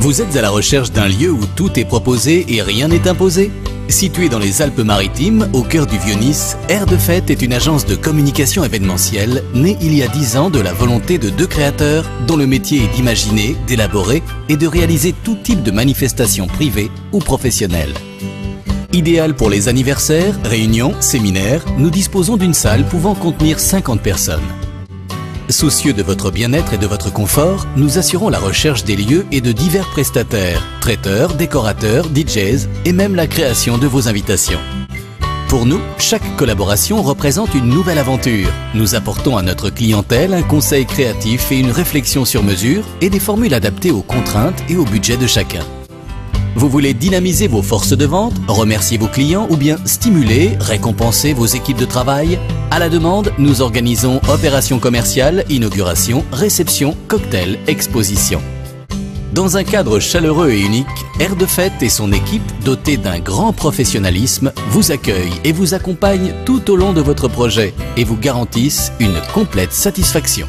Vous êtes à la recherche d'un lieu où tout est proposé et rien n'est imposé Situé dans les Alpes-Maritimes, au cœur du Vieux-Nice, Air de Fête est une agence de communication événementielle née il y a 10 ans de la volonté de deux créateurs dont le métier est d'imaginer, d'élaborer et de réaliser tout type de manifestations privées ou professionnelles. Idéal pour les anniversaires, réunions, séminaires, nous disposons d'une salle pouvant contenir 50 personnes. Soucieux de votre bien-être et de votre confort, nous assurons la recherche des lieux et de divers prestataires, traiteurs, décorateurs, DJs et même la création de vos invitations. Pour nous, chaque collaboration représente une nouvelle aventure. Nous apportons à notre clientèle un conseil créatif et une réflexion sur mesure et des formules adaptées aux contraintes et au budget de chacun. Vous voulez dynamiser vos forces de vente, remercier vos clients ou bien stimuler, récompenser vos équipes de travail? À la demande, nous organisons opérations commerciales, inauguration, réception, cocktail, exposition. Dans un cadre chaleureux et unique, Air de Fête et son équipe, dotée d'un grand professionnalisme, vous accueillent et vous accompagnent tout au long de votre projet et vous garantissent une complète satisfaction.